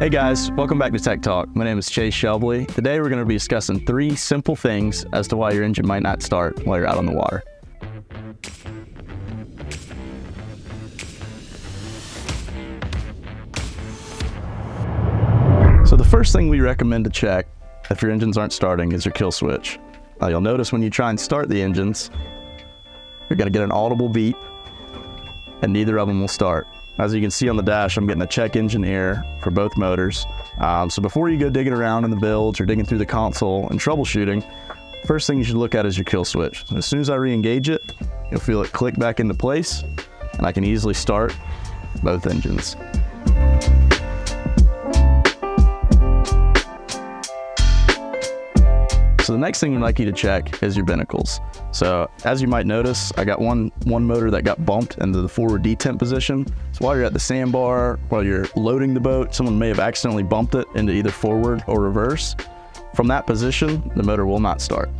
Hey guys, welcome back to Tech Talk. My name is Chase Shelby. Today we're going to be discussing three simple things as to why your engine might not start while you're out on the water. So the first thing we recommend to check if your engines aren't starting is your kill switch. Now you'll notice when you try and start the engines, you're going to get an audible beep and neither of them will start. As you can see on the dash, I'm getting a check engine error for both motors. Um, so before you go digging around in the bilge or digging through the console and troubleshooting, first thing you should look at is your kill switch. As soon as I re-engage it, you'll feel it click back into place and I can easily start both engines. So the next thing we'd like you to check is your binnacles. So as you might notice, I got one, one motor that got bumped into the forward detent position. So while you're at the sandbar, while you're loading the boat, someone may have accidentally bumped it into either forward or reverse. From that position, the motor will not start.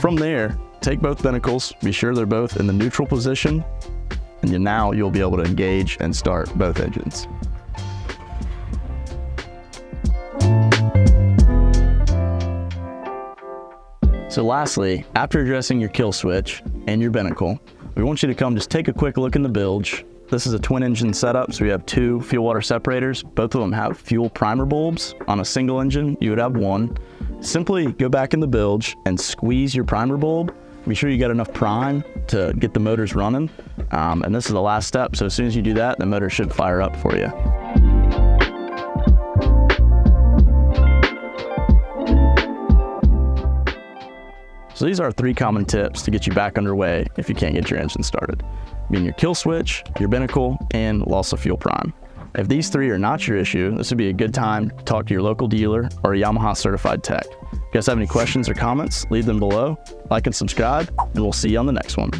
From there, take both binnacles, be sure they're both in the neutral position, and now you'll be able to engage and start both engines. So lastly, after addressing your kill switch and your binnacle, we want you to come just take a quick look in the bilge. This is a twin engine setup, so we have two fuel water separators. Both of them have fuel primer bulbs. On a single engine, you would have one. Simply go back in the bilge and squeeze your primer bulb. Be sure you get enough prime to get the motors running. Um, and this is the last step, so as soon as you do that, the motor should fire up for you. So these are three common tips to get you back underway if you can't get your engine started. Being your kill switch, your binnacle, and loss of fuel prime. If these three are not your issue, this would be a good time to talk to your local dealer or a Yamaha certified tech. If you guys have any questions or comments, leave them below, like and subscribe, and we'll see you on the next one.